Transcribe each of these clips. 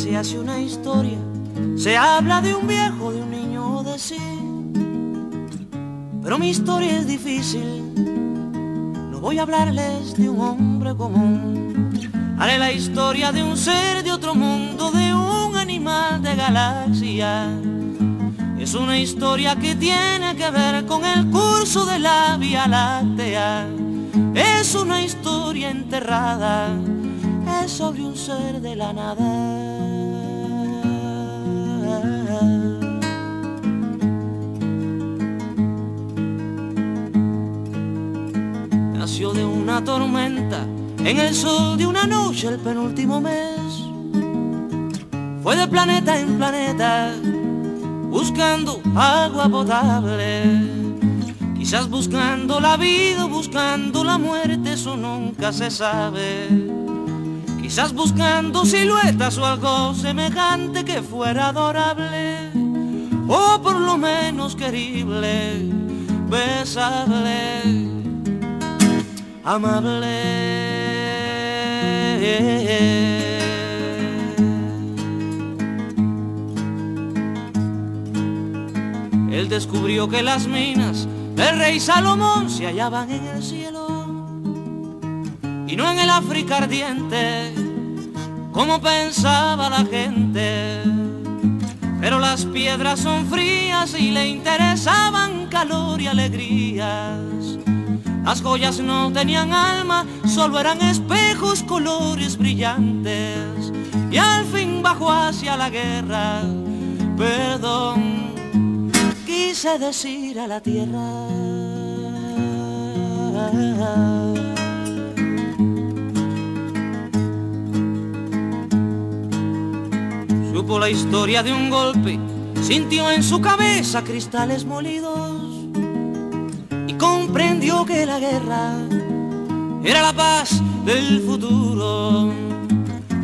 se hace una historia, se habla de un viejo, de un niño de sí. Pero mi historia es difícil, no voy a hablarles de un hombre común. Haré la historia de un ser de otro mundo, de un animal de galaxia. Es una historia que tiene que ver con el curso de la Vía Láctea. Es una historia enterrada, es sobre un ser de la nada. De una tormenta en el sol de una noche el penúltimo mes. Fue de planeta en planeta buscando agua potable. Quizás buscando la vida, buscando la muerte, eso nunca se sabe. Quizás buscando siluetas o algo semejante que fuera adorable, o por lo menos querible, besable, amable. Él descubrió que las minas del rey Salomón se hallaban en el cielo y no en el África ardiente, como pensaba la gente. Pero las piedras son frías y le interesaban calor y alegrías. Las joyas no tenían alma, solo eran espejos, colores brillantes. Y al fin bajó hacia la guerra, perdón, quise decir a la tierra. Supo la historia de un golpe, sintió en su cabeza cristales molidos comprendió que la guerra era la paz del futuro.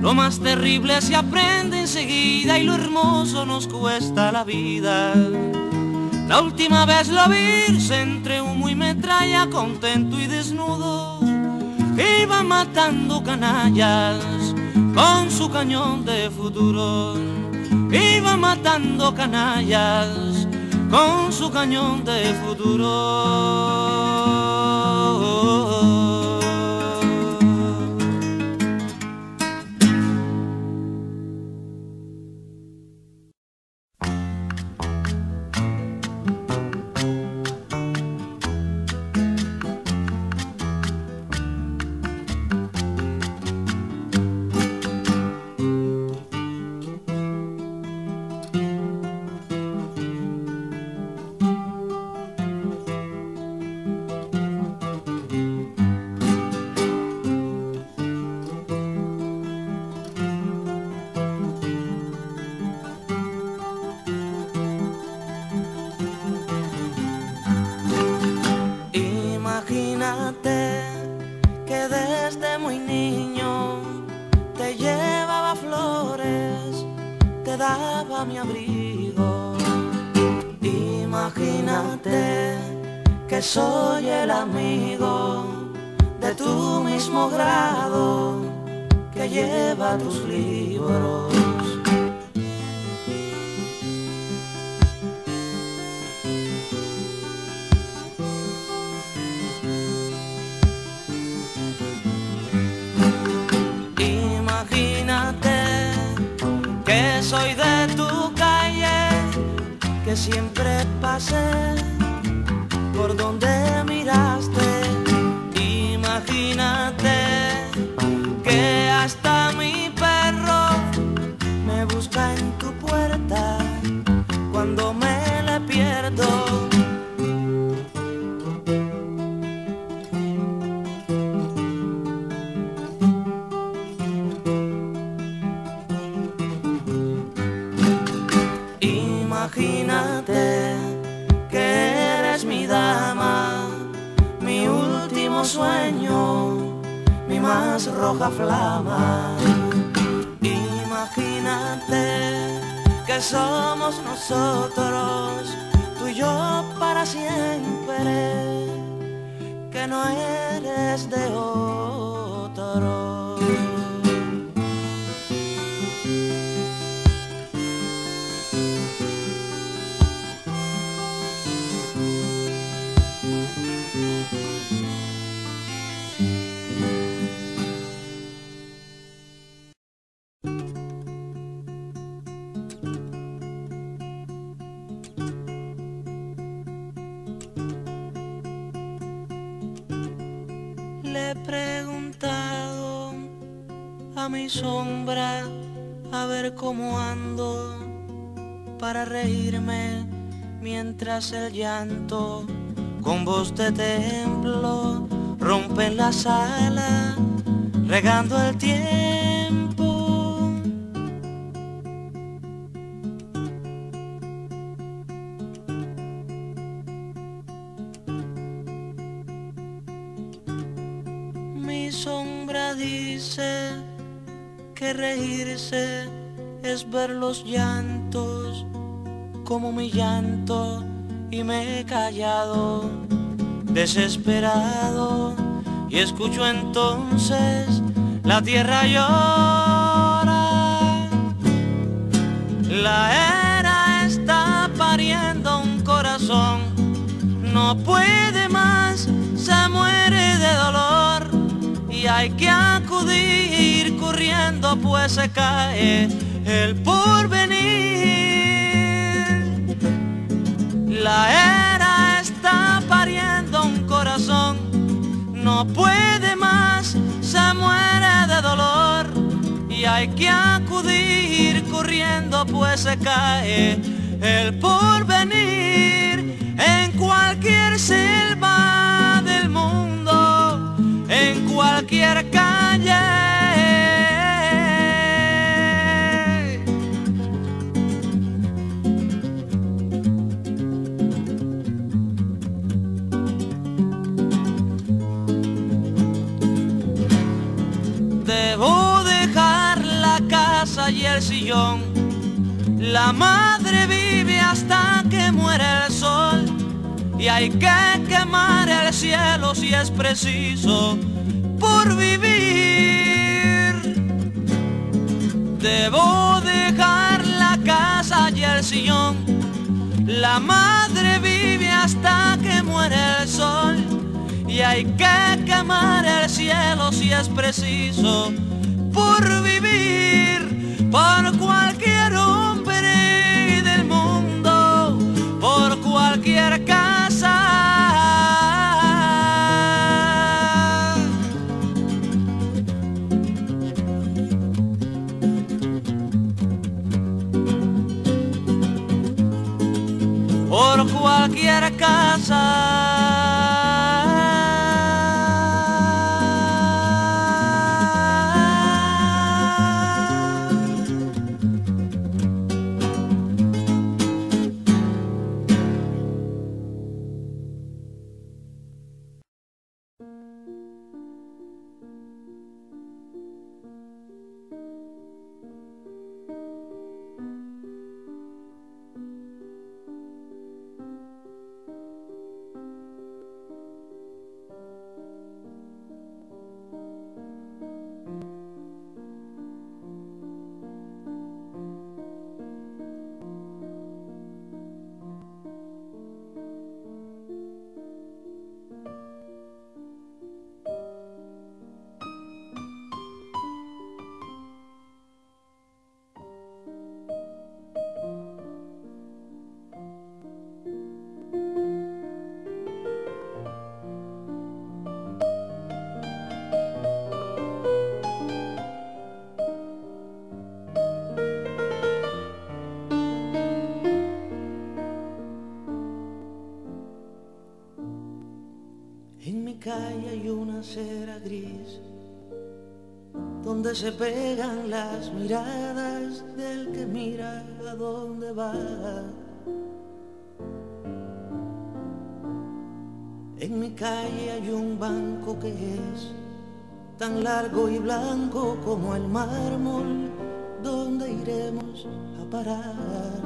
Lo más terrible se aprende enseguida y lo hermoso nos cuesta la vida. La última vez lo vi entre humo y metralla, contento y desnudo. Iba matando canallas con su cañón de futuro. Iba matando canallas con su cañón de futuro. Que lleva tus libros. Imagínate que soy de tu calle, que siempre pasé por donde flama. Imagínate que somos nosotros, tú y yo para siempre, que no eres de otro. Mi sombra a ver cómo ando para reírme mientras el llanto con voz de templo rompe en la sala regando el tiempo. Reírse es ver los llantos como mi llanto y me he callado desesperado y escucho entonces la tierra llora. La era está pariendo un corazón, no puede y hay que acudir corriendo pues se cae el porvenir. La era está pariendo un corazón, no puede más, se muere de dolor y hay que acudir corriendo pues se cae el porvenir en cualquier selva calle. y el sillón. La madre vive hasta que muere el sol y hay que quemar el cielo si es preciso por vivir. Debo dejar la casa y el sillón. La madre vive hasta que muere el sol y hay que quemar el cielo si es preciso por vivir cera gris donde se pegan las miradas del que mira a dónde va. En mi calle hay un banco que es tan largo y blanco como el mármol donde iremos a parar.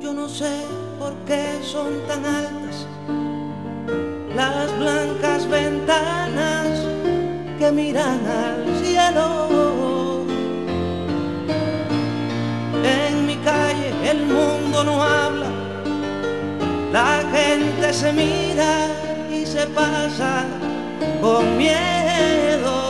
Yo no sé por son tan altas las blancas ventanas que miran al cielo. En mi calle el mundo no habla, la gente se mira y se pasa con miedo.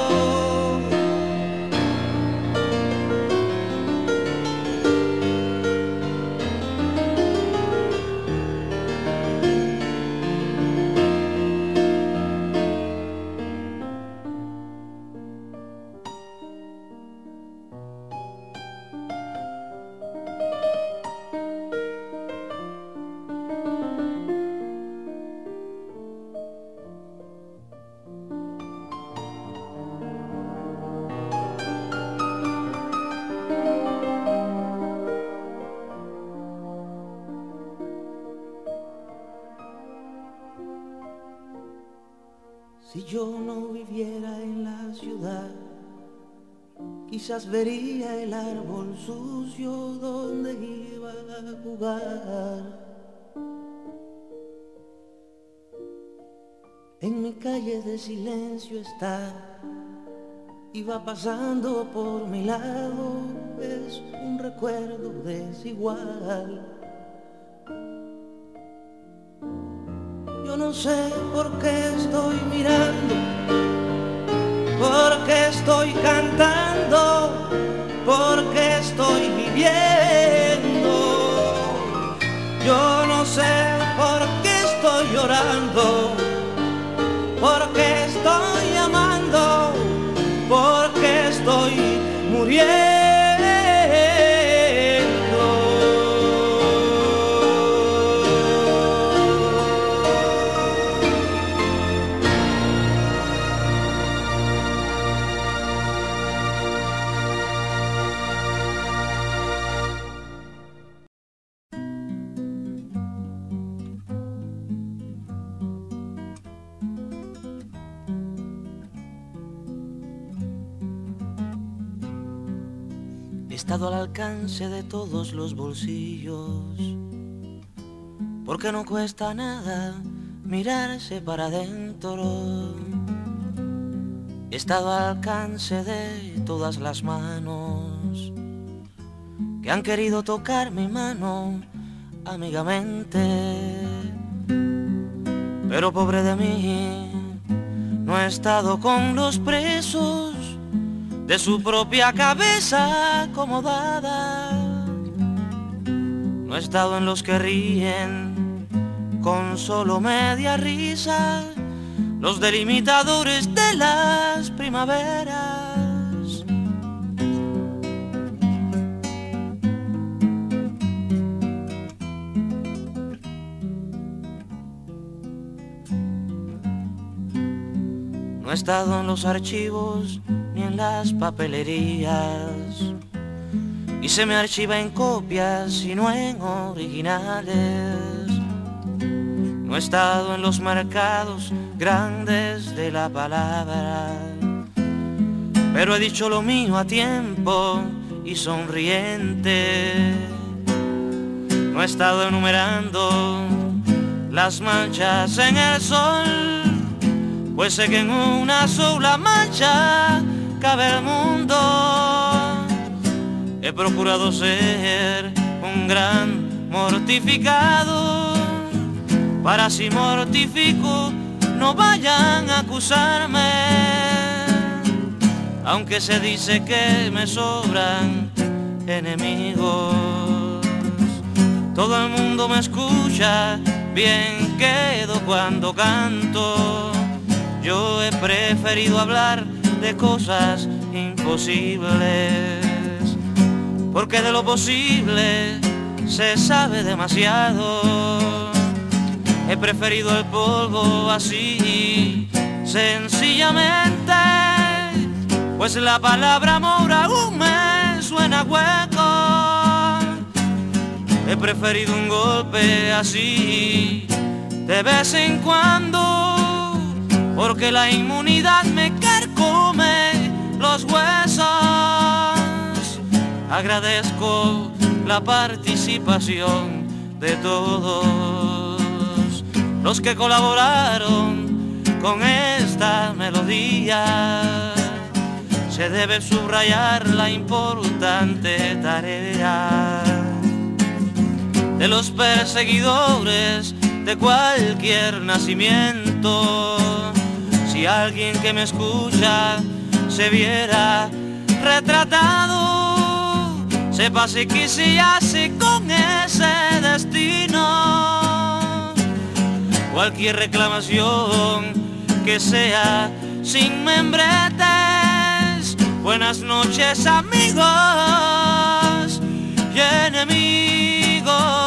Quizás vería el árbol sucio donde iba a jugar. En mi calle de silencio está, iba pasando por mi lado, es un recuerdo desigual. Yo no sé por qué estoy mirando, por Yo no sé por qué estoy llorando, por qué estoy amando, por qué estoy muriendo. Alcance de todos los bolsillos, porque no cuesta nada mirarse para adentro. He estado al alcance de todas las manos que han querido tocar mi mano amigamente. Pero pobre de mí, no he estado con los presos de su propia cabeza acomodada. No he estado en los que ríen con solo media risa, los delimitadores de las primaveras. No he estado en los archivos las papelerías y se me archiva en copias y no en originales. No he estado en los mercados grandes de la palabra, pero he dicho lo mío a tiempo y sonriente. No he estado enumerando las manchas en el sol, pues sé que en una sola mancha cabe el mundo. He procurado ser un gran mortificado, para si mortifico no vayan a acusarme, aunque se dice que me sobran enemigos. Todo el mundo me escucha, bien quedo cuando canto. Yo he preferido hablar de cosas imposibles, porque de lo posible se sabe demasiado. He preferido el polvo así, sencillamente, pues la palabra amor aún me suena hueco. He preferido un golpe así, de vez en cuando, porque la inmunidad me los huesos. Agradezco la participación de todos los que colaboraron con esta melodía. Se debe subrayar la importante tarea de los perseguidores de cualquier nacimiento si alguien que me escucha se viera retratado, sepa si quisiese con ese destino. Cualquier reclamación que sea sin membretes. Buenas noches amigos y enemigos.